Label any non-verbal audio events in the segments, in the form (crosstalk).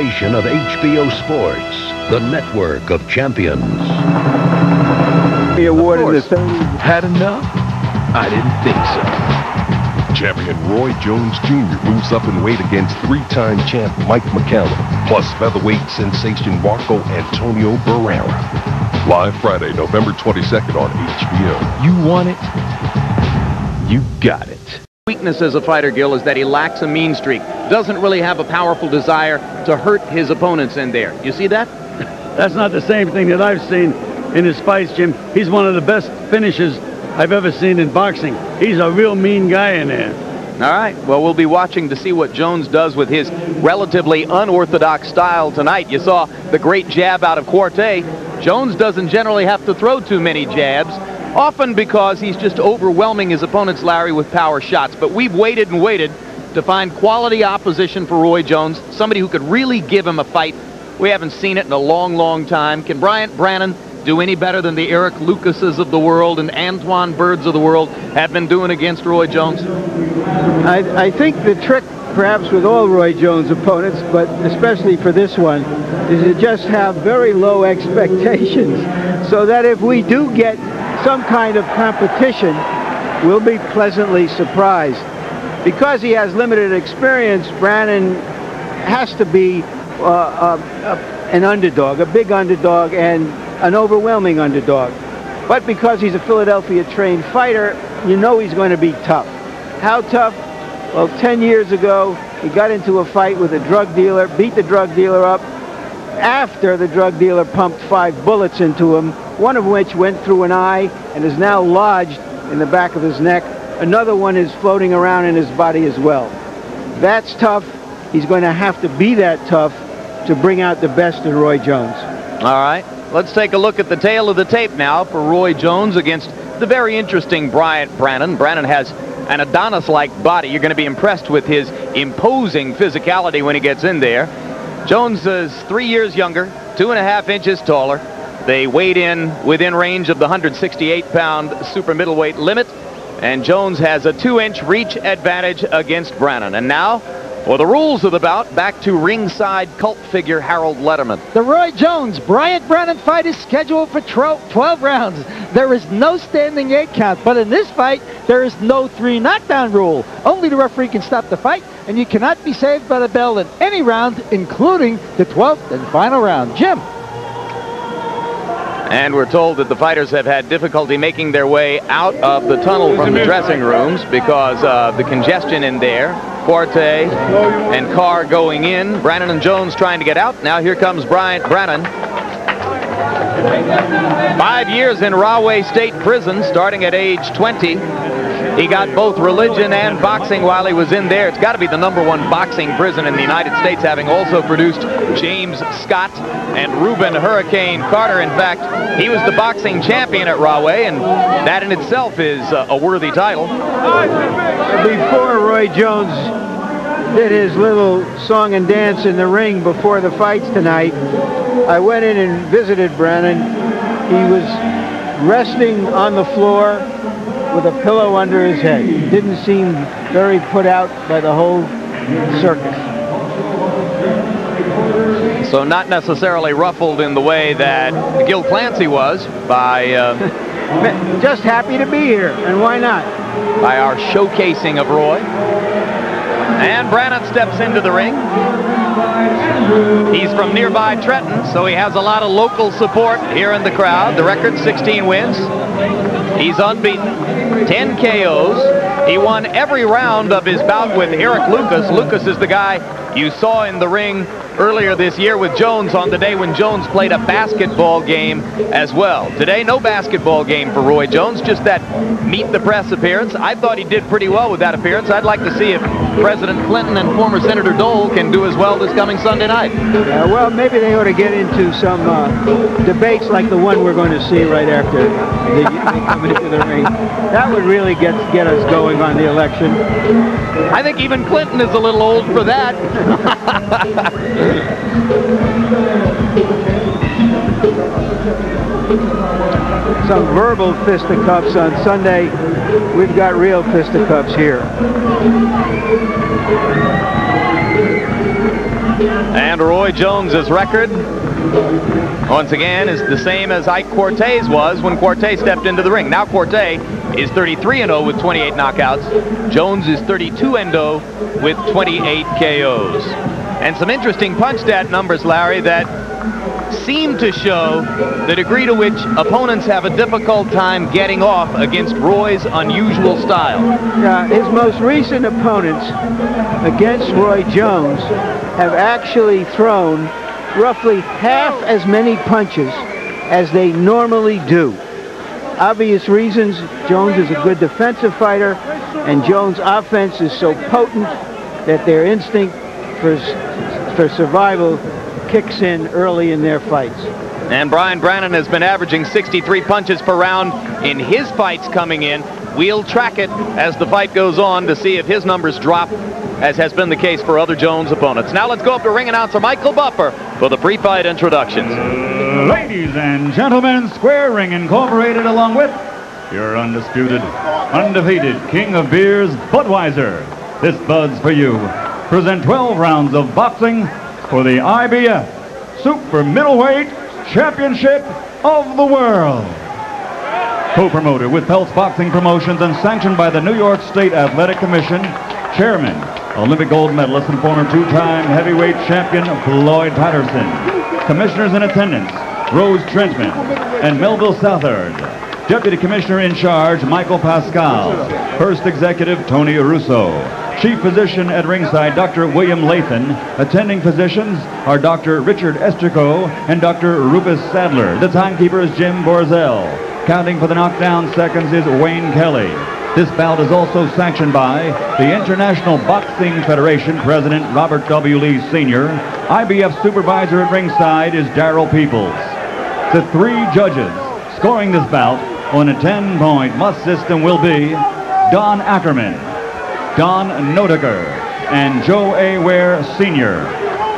Station of HBO Sports, the network of champions. The award in the 30s. Had enough? I didn't think so. Champion Roy Jones Jr. moves up in weight against three-time champ Mike McCallum, plus featherweight sensation Marco Antonio Barrera. Live Friday, November 22nd on HBO. You want it? You got it weakness as a fighter, Gil, is that he lacks a mean streak. Doesn't really have a powerful desire to hurt his opponents in there. You see that? (laughs) That's not the same thing that I've seen in his fights, Jim. He's one of the best finishers I've ever seen in boxing. He's a real mean guy in there. All right. Well, we'll be watching to see what Jones does with his relatively unorthodox style tonight. You saw the great jab out of Quartey. Jones doesn't generally have to throw too many jabs often because he's just overwhelming his opponents, Larry, with power shots. But we've waited and waited to find quality opposition for Roy Jones, somebody who could really give him a fight. We haven't seen it in a long, long time. Can Bryant Brannon do any better than the Eric Lucases of the world and Antoine Byrds of the world have been doing against Roy Jones? I, I think the trick, perhaps with all Roy Jones opponents, but especially for this one, is to just have very low (laughs) expectations so that if we do get some kind of competition, we'll be pleasantly surprised. Because he has limited experience, Brannon has to be uh, uh, an underdog, a big underdog, and an overwhelming underdog. But because he's a Philadelphia-trained fighter, you know he's going to be tough. How tough? Well, 10 years ago, he got into a fight with a drug dealer, beat the drug dealer up, after the drug dealer pumped five bullets into him, one of which went through an eye and is now lodged in the back of his neck. Another one is floating around in his body as well. That's tough. He's going to have to be that tough to bring out the best in Roy Jones. All right. Let's take a look at the tale of the tape now for Roy Jones against the very interesting Bryant Brannon. Brannon has an Adonis-like body. You're going to be impressed with his imposing physicality when he gets in there. Jones is three years younger, two and a half inches taller. They weighed in within range of the 168-pound super middleweight limit, and Jones has a two-inch reach advantage against Brannon. And now, for the rules of the bout, back to ringside cult figure Harold Lederman. The Roy Jones Bryant Brannon fight is scheduled for 12 rounds. There is no standing eight count, but in this fight, there is no three knockdown rule. Only the referee can stop the fight and you cannot be saved by the bell in any round, including the 12th and final round. Jim. And we're told that the fighters have had difficulty making their way out of the tunnel from the dressing rooms because of the congestion in there. Quartey and Carr going in. Brannon and Jones trying to get out. Now here comes Bryant Brannon. Five years in Rahway State Prison, starting at age 20. He got both religion and boxing while he was in there. It's got to be the number one boxing prison in the United States, having also produced James Scott and Rubin Hurricane Carter. In fact, he was the boxing champion at Rahway, and that in itself is uh, a worthy title. Before Roy Jones did his little song and dance in the ring before the fights tonight, I went in and visited Brannon. He was resting on the floor with a pillow under his head. Didn't seem very put out by the whole circus. So not necessarily ruffled in the way that Gil Clancy was by... Uh, (laughs) Just happy to be here, and why not? By our showcasing of Roy. And Brannon steps into the ring. He's from nearby Trenton, so he has a lot of local support here in the crowd. The record, 16 wins. He's unbeaten, 10 KOs. He won every round of his bout with Eric Lucas. Lucas is the guy you saw in the ring earlier this year with Jones on the day when Jones played a basketball game as well. Today, no basketball game for Roy Jones, just that meet the press appearance. I thought he did pretty well with that appearance. I'd like to see if President Clinton and former Senator Dole can do as well this coming Sunday night. Yeah, well, maybe they ought to get into some uh, debates like the one we're going to see right after they come into the ring. That would really get, get us going on the election. I think even Clinton is a little old for that. (laughs) Some verbal fisticuffs on Sunday. We've got real fisticuffs here. And Roy Jones's record, once again, is the same as Ike Quartey's was when Quartey stepped into the ring. Now Quartey is 33-0 with 28 knockouts. Jones is 32-0 with 28 KOs. And some interesting punch stat numbers, Larry, that seem to show the degree to which opponents have a difficult time getting off against Roy's unusual style. Uh, his most recent opponents against Roy Jones have actually thrown roughly half as many punches as they normally do. Obvious reasons, Jones is a good defensive fighter, and Jones' offense is so potent that their instinct for, for survival kicks in early in their fights. And Bryant Brannon has been averaging 63 punches per round in his fights coming in. We'll track it as the fight goes on to see if his numbers drop, as has been the case for other Jones opponents. Now let's go up to ring announcer Michael Buffer for the pre-fight introductions. Ladies and gentlemen, Square Ring Incorporated along with your undisputed, undefeated king of beers, Budweiser. This Bud's for you. Present 12 rounds of boxing for the IBF Super Middleweight Championship of the World. Co-promoter with Peltz Boxing Promotions and sanctioned by the New York State Athletic Commission, Chairman, Olympic gold medalist and former two-time heavyweight champion Floyd Patterson. Commissioners in attendance, Rose Trentman and Melville Southard. Deputy Commissioner in charge, Michael Pascal. First Executive, Tony Russo. Chief Physician at ringside, Dr. William Lathan. Attending physicians are Dr. Richard Estrico and Dr. Rufus Sadler. The timekeeper is Jim Borzel. Counting for the knockdown seconds is Wayne Kelly. This bout is also sanctioned by the International Boxing Federation President Robert W. Lee Sr. IBF supervisor at ringside is Daryl Peoples. The three judges scoring this bout on a 10-point must system will be Don Ackerman, Don Notiger, and Joe A. Ware Sr.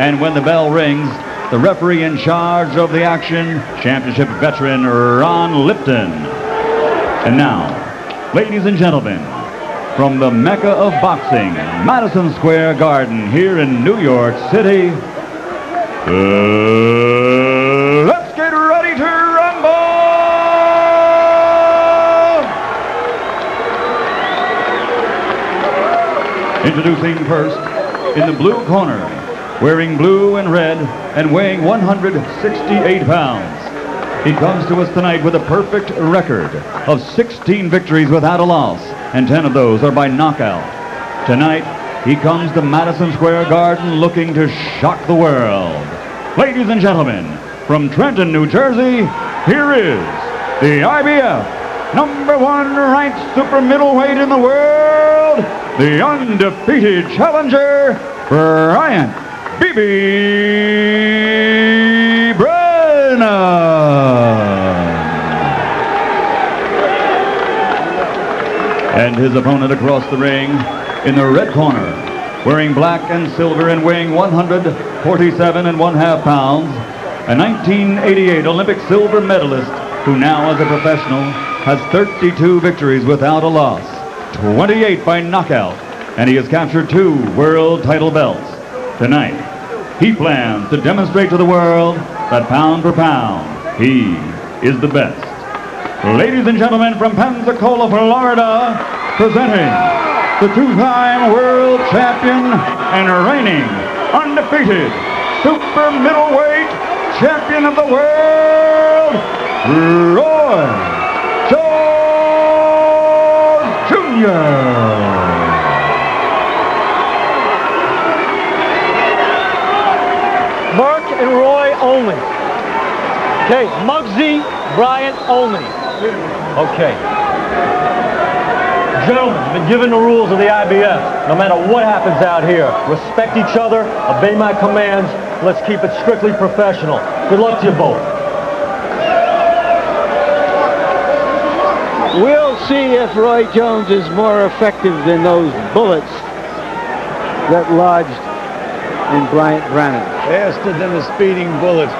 And when the bell rings, the referee in charge of the action, championship veteran Ron Lipton. And now, ladies and gentlemen, from the Mecca of boxing, Madison Square Garden here in New York City, uh, let's get ready to rumble! Introducing first, in the blue corner, wearing blue and red and weighing 168 pounds. He comes to us tonight with a perfect record of 16 victories without a loss, and 10 of those are by knockout. Tonight, he comes to Madison Square Garden looking to shock the world. Ladies and gentlemen, from Trenton, New Jersey, here is the IBF number one ranked super middleweight in the world, the undefeated challenger, Bryant B.B. Brannon. And his opponent across the ring in the red corner, wearing black and silver and weighing 147 and one half pounds, a 1988 Olympic silver medalist who now as a professional has 32 victories without a loss, 28 by knockout, and he has captured two world title belts. Tonight, he plans to demonstrate to the world that pound for pound, he is the best. Ladies and gentlemen, from Pensacola, Florida, presenting the two-time world champion and reigning undefeated super middleweight champion of the world, Roy Jones Jr. Mark and Roy only. Okay, Muggsy, Bryant only. Okay. Gentlemen, you've been given the rules of the IBF. No matter what happens out here, respect each other, obey my commands. Let's keep it strictly professional. Good luck to you both. We'll see if Roy Jones is more effective than those bullets that lodged in Bryant Brannon. Faster than a speeding bullet.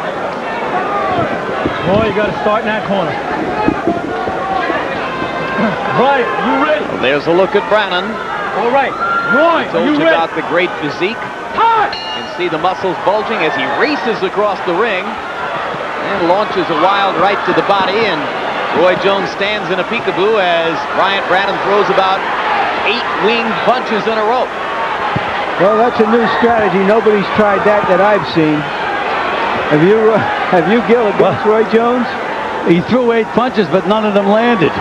Roy, you got to start in that corner. (clears throat) Bryant, you ready? Well, there's a look at Brannon. All right. Roy, are Told you you ready? about the great physique Hot! in See the muscles bulging as he races across the ring and launches a wild right to the body. And Roy Jones stands in a peekaboo as Bryant Brannon throws about eight winged punches in a row. Well, that's a new strategy. Nobody's tried that that I've seen. Have you, uh, (laughs) have you, Gil, against Roy Jones? He threw eight punches, but none of them landed.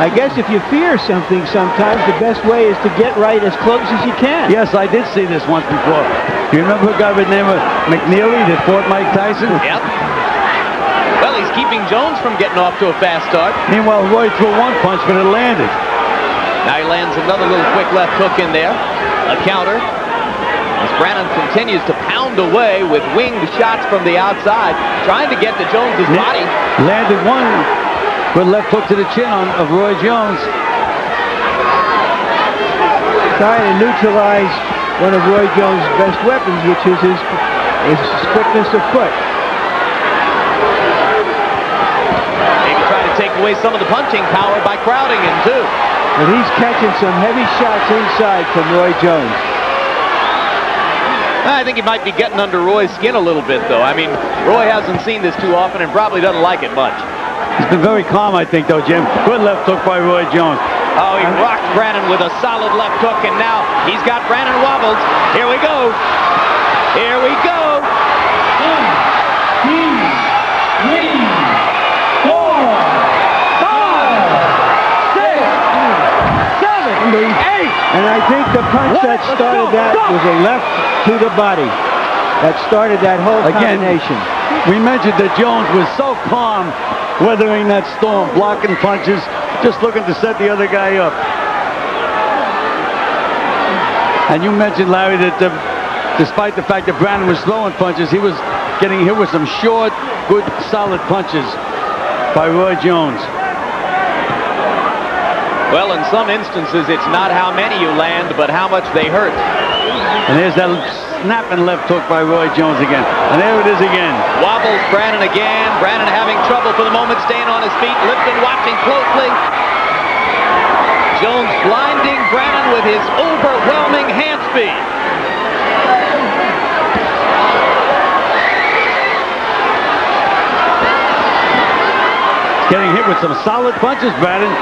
I guess if you fear something sometimes, the best way is to get right as close as you can. Yes, I did see this once before. Do you remember a guy by the name of McNeeley that fought Mike Tyson? Yep. Well, he's keeping Jones from getting off to a fast start. Meanwhile, Roy threw one punch, but it landed. Now he lands another little quick left hook in there. A counter. As Brannon continues to pound away with winged shots from the outside, trying to get to Jones's body. Landed one with left hook to the chin on, of Roy Jones. Trying to neutralize one of Roy Jones' best weapons, which is his, his quickness of foot. Maybe trying to take away some of the punching power by crowding him, too. And he's catching some heavy shots inside from Roy Jones. I think he might be getting under Roy's skin a little bit, though. I mean, Roy hasn't seen this too often and probably doesn't like it much. He's been very calm, I think, though, Jim. Good left hook by Roy Jones. Oh, he rocked Brannon with a solid left hook, and now he's got Brannon wobbled. Here we go. Here we go. And I think the punch What? that started go, that go. was a left to the body. That started that whole Again, combination. we mentioned that Jones was so calm weathering that storm, blocking punches, just looking to set the other guy up. And you mentioned, Larry, that uh, despite the fact that Brannon was throwing punches, he was getting hit with some short, good, solid punches by Roy Jones. Well, in some instances, it's not how many you land, but how much they hurt. And there's that snapping left hook by Roy Jones again. And there it is again. Wobbles Brannon again. Brannon having trouble for the moment, staying on his feet. Lipton watching closely. Jones blinding Brannon with his overwhelming hand speed. Getting hit with some solid punches, Brannon.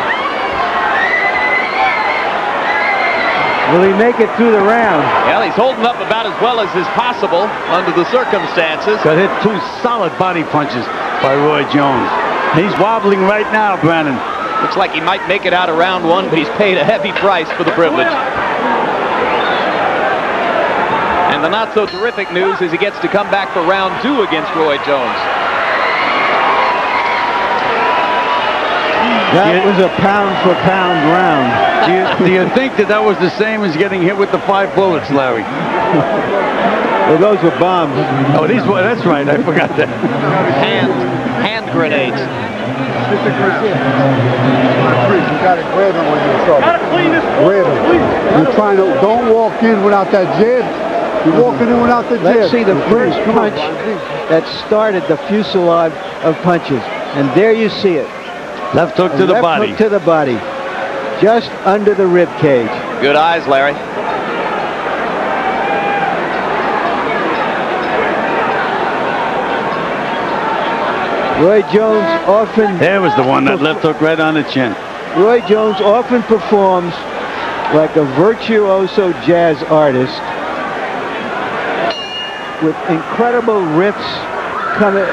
Will he make it through the round? Well, he's holding up about as well as is possible under the circumstances. Got hit two solid body punches by Roy Jones. He's wobbling right now, Brannon. Looks like he might make it out of round one, but he's paid a heavy price for the privilege. And the not so terrific news is he gets to come back for round two against Roy Jones. That was a pound for pound round. Do you, do you think that that was the same as getting hit with the five bullets, Larry? Well, those were bombs. Oh, these were, that's right. I forgot that. Hand, hand grenades. You gotta grab him when you're trouble. Gotta clean this Grab him. You're trying to, don't walk in without that jab. You're walking in without the jab. Let's see the first punch that started the fusillade of punches. And there you see it. Left hook to the left body. hook to the body. Just under the rib cage. Good eyes, Larry. Roy Jones often There was the one that left hook right on the chin. Roy Jones often performs like a virtuoso jazz artist with incredible riffs coming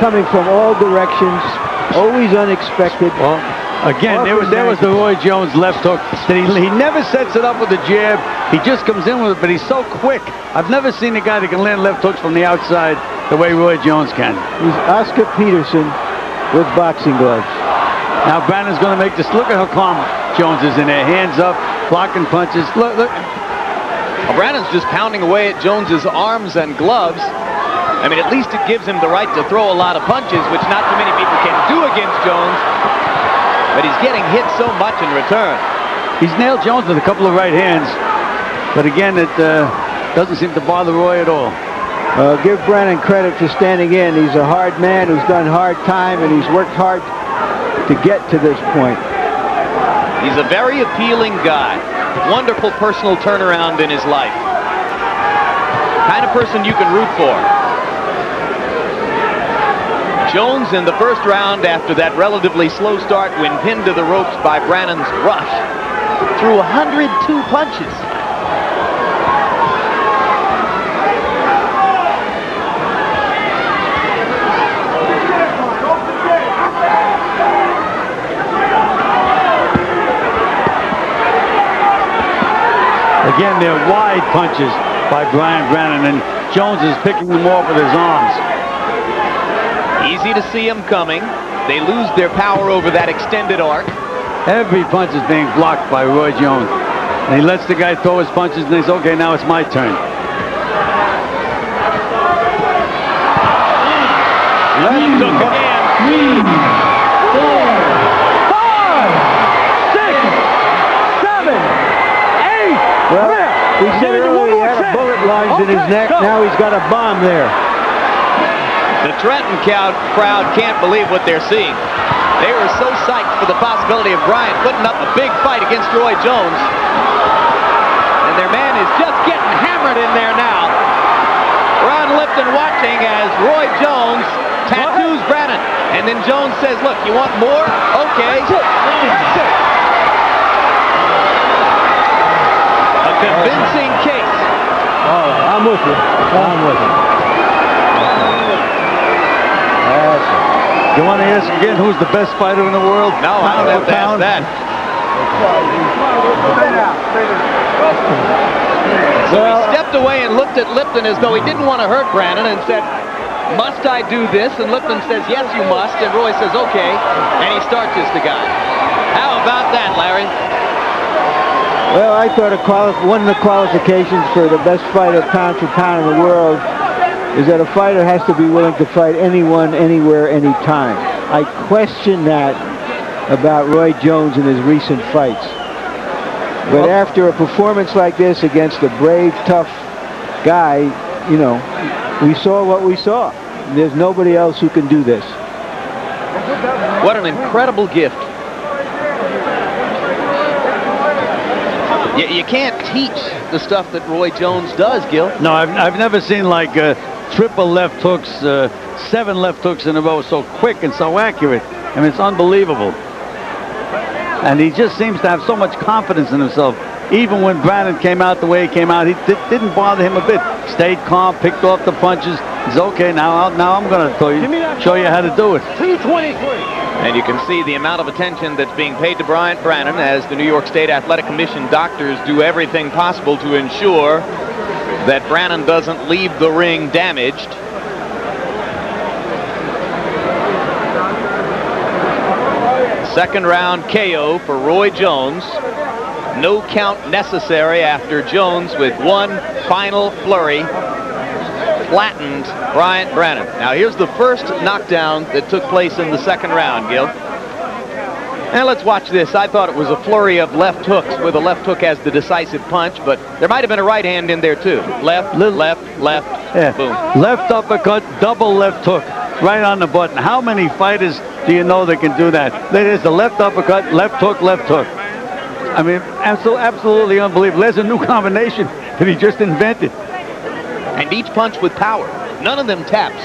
coming from all directions, always unexpected. Well, again, there was there was the Roy Jones left hook. That he, he never sets it up with a jab. He just comes in with it, but he's so quick. I've never seen a guy that can land left hooks from the outside the way Roy Jones can. He's Oscar Peterson with boxing gloves. Now Brannon's going to make this. Look at how calm Jones is in there. Hands up, blocking punches. Look, look. Well, Brannon's just pounding away at Jones's arms and gloves. I mean, at least it gives him the right to throw a lot of punches, which not too many people can do against Jones. But he's getting hit so much in return. He's nailed Jones with a couple of right hands, but again, it uh, doesn't seem to bother Roy at all. Uh, give Brannon credit for standing in. He's a hard man who's done hard time, and he's worked hard to get to this point. He's a very appealing guy. Wonderful personal turnaround in his life. Kind of person you can root for. Jones in the first round after that relatively slow start when pinned to the ropes by Brannon's rush threw 102 punches. Again, they're wide punches by Bryant Brannon, and Jones is picking them off with his arms. Easy to see them coming. They lose their power over that extended arc. Every punch is being blocked by Roy Jones. And he lets the guy throw his punches, and he says, okay, now it's my turn. Left hook again. Three, four, five, six, seven, eight. Well, we said earlier he had a bullet lodged in his neck. Now he's got a bomb there. The Trenton crowd, crowd can't believe what they're seeing. They were so psyched for the possibility of Bryant putting up a big fight against Roy Jones. And their man is just getting hammered in there now. Ron Lipton watching as Roy Jones tattoos Brannon. And then Jones says, look, you want more? Okay. A convincing case. Oh, I'm with you. I'm with you. You want to ask again who's the best fighter in the world? No, I don't have to ask that. So he stepped away and looked at Lipton as though he didn't want to hurt Brannon and said, must I do this? And Lipton says, yes, you must. And Roy says, okay. And he starches the guy. How about that, Larry? Well, I thought a one of the qualifications for the best fighter pound for pound in the world is that a fighter has to be willing to fight anyone, anywhere, anytime. I question that about Roy Jones in his recent fights. But after a performance like this against a brave, tough guy, you know, we saw what we saw. There's nobody else who can do this. What an incredible gift. You, you can't teach the stuff that Roy Jones does, Gil. No, I've, I've never seen like uh, triple left hooks, uh, seven left hooks in a row so quick and so accurate. I mean, it's unbelievable. And he just seems to have so much confidence in himself. Even when Brannon came out the way he came out, he didn't bother him a bit. Stayed calm, picked off the punches. He's okay now. I'll, now I'm going to show you how to do it. 223. And you can see the amount of attention that's being paid to Bryant Brannon as the New York State Athletic Commission doctors do everything possible to ensure that Brannon doesn't leave the ring damaged. Second round KO for Roy Jones. No count necessary after Jones with one final flurry flattened Bryant Brannon. Now here's the first knockdown that took place in the second round, Gil. Now let's watch this. I thought it was a flurry of left hooks with a left hook as the decisive punch, but there might have been a right hand in there too. Left, left, left, Yeah. boom. Left uppercut, double left hook, right on the button. How many fighters do you know that can do that? There's the left uppercut, left hook, left hook. I mean, absolutely, absolutely unbelievable. There's a new (laughs) combination that he just invented. And each punch with power. None of them taps.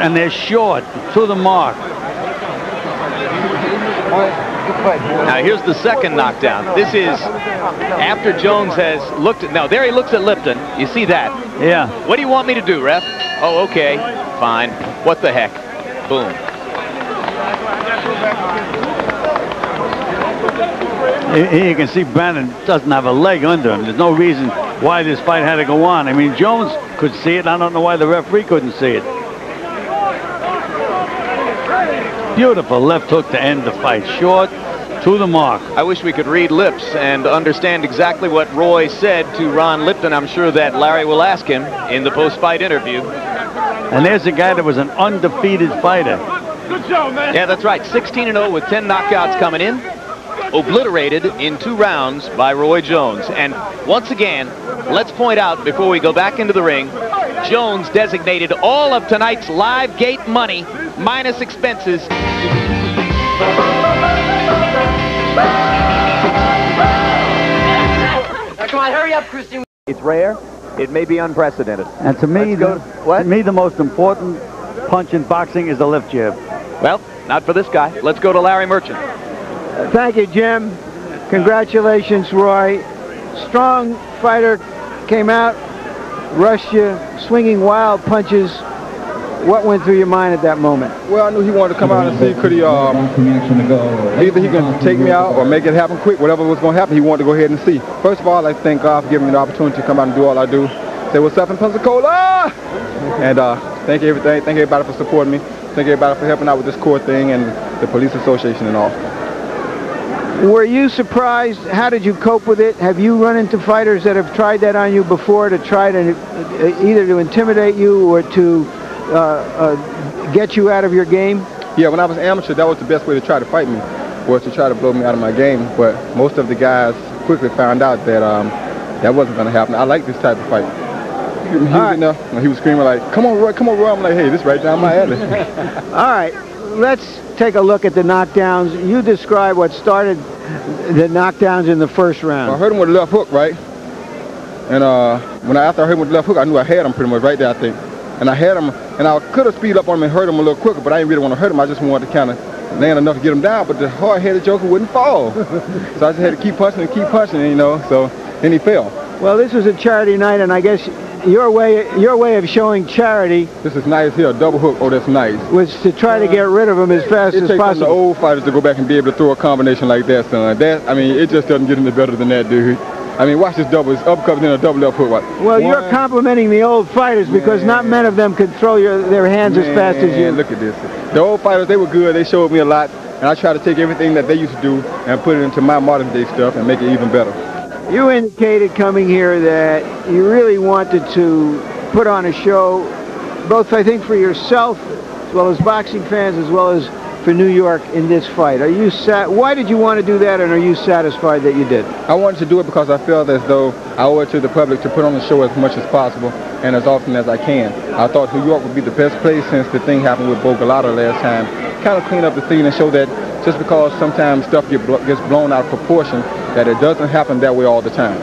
And they're short, to the mark. Now here's the second knockdown. This is after Jones has looked at, now there he looks at Lipton. You see that? Yeah. What do you want me to do, ref? Oh, okay, fine. What the heck? Boom. Here you can see Brannon doesn't have a leg under him. There's no reason why this fight had to go on. I mean, Jones could see it. I don't know why the referee couldn't see it. Beautiful left hook to end the fight. Short, to the mark. I wish we could read lips and understand exactly what Roy said to Ron Lipton. I'm sure that Larry will ask him in the post-fight interview. And there's a guy that was an undefeated fighter. Good job, man. Yeah, that's right. 16 and 0 with 10 knockouts coming in. Obliterated in two rounds by Roy Jones. And once again, let's point out before we go back into the ring, Jones designated all of tonight's live gate money minus expenses. Now, come on, hurry up, Christian. It's rare, It may be unprecedented. And to me, the, to- what? to me, the most important punch in boxing is the left jab. Well, not for this guy. Let's go to Larry Merchant. Thank you, Jim. Congratulations, Roy. Strong fighter came out, rushed you, swinging wild punches. What went through your mind at that moment? Well, I knew he wanted to come out and see could he um, either he can take me out or make it happen quick. Whatever was going to happen, he wanted to go ahead and see. First of all, I thank God for giving me the opportunity to come out and do all I do. Say what's up in Pensacola, and uh, thank you everything. Thank everybody for supporting me. Thank you everybody for helping out with this court thing and the police association and all. Were you surprised? How did you cope with it? Have you run into fighters that have tried that on you before to try to uh, either to intimidate you or to uh, uh, get you out of your game? Yeah, when I was amateur, that was the best way to try to fight me, was to try to blow me out of my game. But most of the guys quickly found out that um, that wasn't going to happen. I like this type of fight. He, he was there, he was screaming like, "Come on, Roy! Come on, Roy!" I'm like, "Hey, this right down my alley." (laughs) All right, let's take a look at the knockdowns. You describe what started the knockdowns in the first round. I heard him with a left hook, right? And uh, when I, after I heard him with the left hook, I knew I had him pretty much right there, I think. And I had him, and I could have speed up on him and hurt him a little quicker, but I didn't really want to hurt him. I just wanted to kind of land enough to get him down, but the hard-headed joker wouldn't fall. (laughs) so I just had to keep punching and keep punching, you know, so then he fell. Well, this was a charity night, and I guess your way your way of showing charity This is nice here, double hook. Oh, that's nice. was to try to get rid of him as fast It as takes some of possible. old fighters to go back and be able to throw a combination like that, son. That, I mean, it just doesn't get any better than that, dude. I mean, watch this double. It's uppercut and then a double left hook. Well, you're complimenting the old fighters because not many of them could throw your, their hands as fast as you. Look at this. The old fighters, they were good. They showed me a lot. And I try to take everything that they used to do and put it into my modern day stuff and make it even better. You indicated coming here that you really wanted to put on a show, both I think for yourself as well as boxing fans as well as for New York in this fight. Are you sat? Why did you want to do that, and are you satisfied that you did? I wanted to do it because I felt as though I owe it to the public to put on the show as much as possible and as often as I can. I thought New York would be the best place since the thing happened with Bowe-Golota last time. Kind of clean up the scene and show that just because sometimes stuff gets blown out of proportion, that it doesn't happen that way all the time.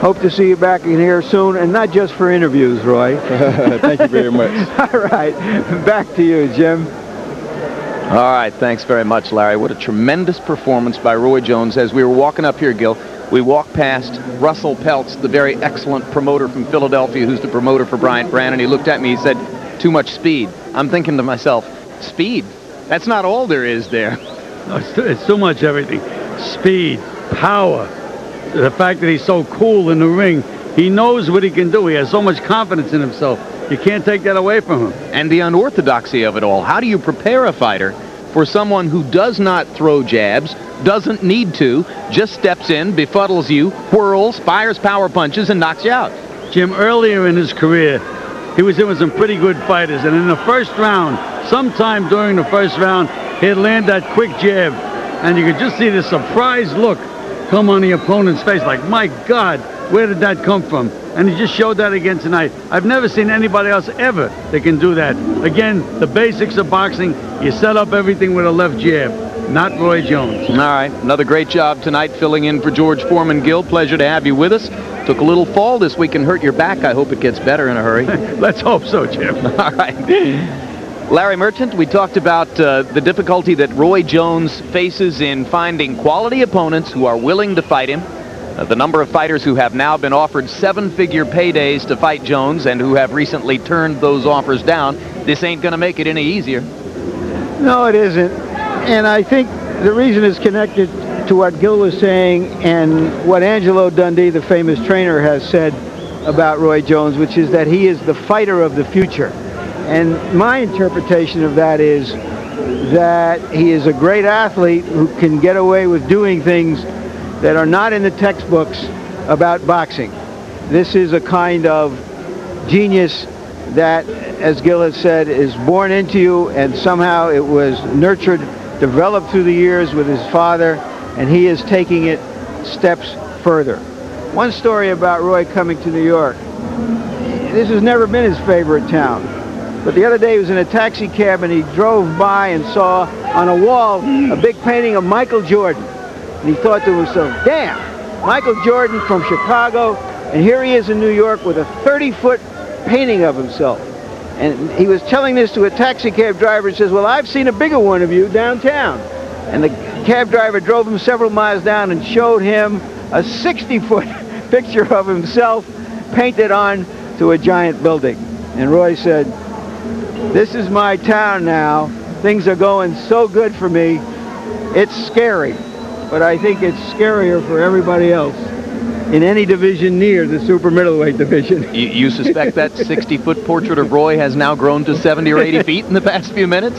Hope to see you back in here soon, and not just for interviews, Roy. (laughs) Thank you very much. (laughs) All right, back to you, Jim. All right, thanks very much, Larry. What a tremendous performance by Roy Jones. As we were walking up here, Gil, we walked past Russell Peltz, the very excellent promoter from Philadelphia, who's the promoter for Bryant Brannon. He looked at me, he said, too much speed. I'm thinking to myself, speed? That's not all there is there. No, it's, too, it's too much everything. Speed, power, the fact that he's so cool in the ring. He knows what he can do. He has so much confidence in himself. You can't take that away from him. And the unorthodoxy of it all. How do you prepare a fighter for someone who does not throw jabs, doesn't need to, just steps in, befuddles you, whirls, fires power punches, and knocks you out? Jim, earlier in his career, he was in with some pretty good fighters. And in the first round, sometime during the first round, he'd land that quick jab. And you could just see the surprised look come on the opponent's face like, my God, where did that come from? And he just showed that again tonight. I've never seen anybody else ever that can do that. Again, the basics of boxing, you set up everything with a left jab, not Roy Jones. All right, another great job tonight filling in for George Foreman Gil. Pleasure to have you with us. Took a little fall this week and hurt your back. I hope it gets better in a hurry. (laughs) Let's hope so, Jim. (laughs) All right. Larry Merchant, we talked about uh, the difficulty that Roy Jones faces in finding quality opponents who are willing to fight him. Uh, the number of fighters who have now been offered seven-figure paydays to fight Jones and who have recently turned those offers down. This ain't going to make it any easier. No, it isn't. And I think the reason is connected to what Gil was saying and what Angelo Dundee, the famous trainer, has said about Roy Jones, which is that he is the fighter of the future. And my interpretation of that is that he is a great athlete who can get away with doing things that are not in the textbooks about boxing. This is a kind of genius that, as Gil has said, is born into you and somehow it was nurtured, developed through the years with his father, and he is taking it steps further. One story about Roy coming to New York. This has never been his favorite town. But the other day he was in a taxi cab and he drove by and saw on a wall a big painting of Michael Jordan. And he thought to himself, damn, Michael Jordan from Chicago And here he is in New York with a 30-foot painting of himself. And he was telling this to a taxi cab driver and says, well, I've seen a bigger one of you downtown. And the cab driver drove him several miles down and showed him a 60-foot (laughs) picture of himself painted on to a giant building. And Roy said, this is my town now. Things are going so good for me. It's scary, but I think it's scarier for everybody else in any division near the super middleweight division. You, you suspect that (laughs) 60-foot portrait of Roy has now grown to 70 or 80 (laughs) feet in the past few minutes?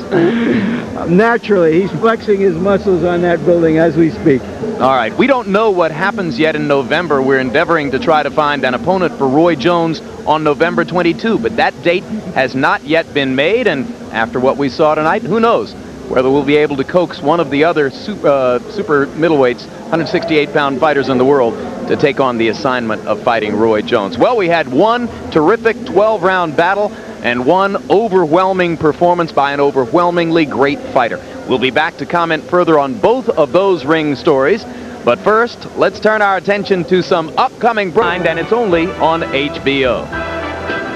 Naturally, he's flexing his muscles on that building as we speak. All right, we don't know what happens yet in November. We're endeavoring to try to find an opponent for Roy Jones on November 22, but that date has not yet been made, and after what we saw tonight, who knows whether we'll be able to coax one of the other super, uh, super middleweights, 168-pound fighters in the world, to take on the assignment of fighting Roy Jones. Well, we had one terrific 12-round battle and one overwhelming performance by an overwhelmingly great fighter. We'll be back to comment further on both of those ring stories. But first, let's turn our attention to some upcoming grind, and it's only on HBO.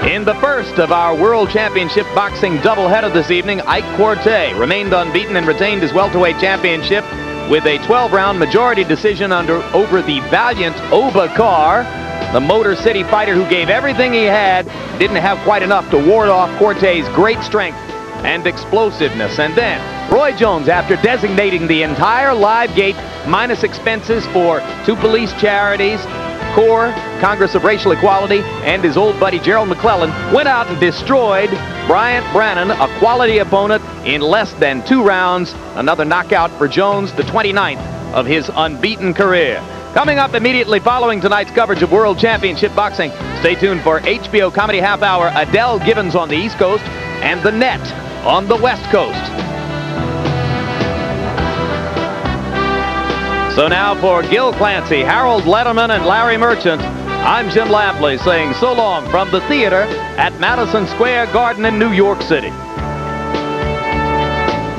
In the first of our World Championship boxing doubleheader this evening, Ike Quartey remained unbeaten and retained his welterweight championship with a 12-round majority decision under over the valiant Oba Carr. The Motor City fighter who gave everything he had didn't have quite enough to ward off Quartey's great strength and explosiveness. And then Roy Jones, after designating the entire live gate minus expenses for two police charities, CORE, Congress of Racial Equality, and his old buddy Gerald McClellan, went out and destroyed Bryant Brannon, a quality opponent, in less than two rounds. Another knockout for Jones, the 29th of his unbeaten career. Coming up immediately following tonight's coverage of World Championship Boxing, stay tuned for HBO Comedy Half Hour, Adele Givens on the East Coast, and The Net on the West Coast. So now for Gil Clancy, Harold Lederman, and Larry Merchant, I'm Jim Lampley saying so long from the theater at Madison Square Garden in New York City.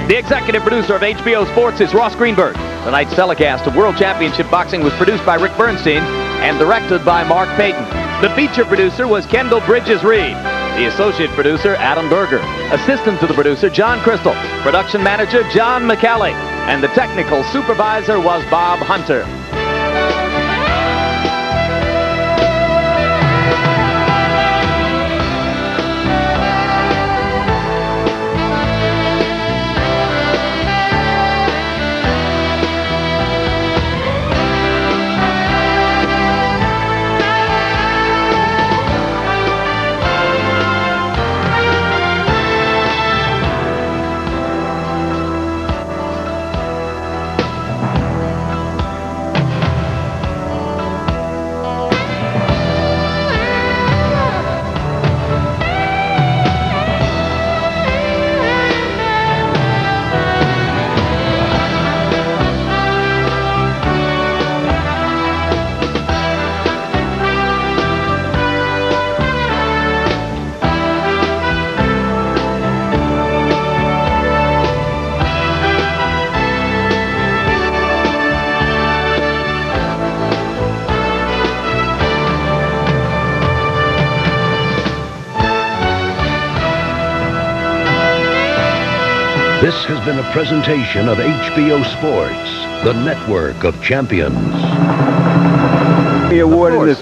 The executive producer of HBO Sports is Ross Greenberg. Tonight's telecast of World Championship Boxing was produced by Rick Bernstein and directed by Mark Payton. The feature producer was Kendall Bridges Reed. The associate producer, Adam Berger. Assistant to the producer, John Crystal. Production manager, John McCallie. And the technical supervisor was Bob Hunter. Presentation of HBO Sports, the network of champions. The award in the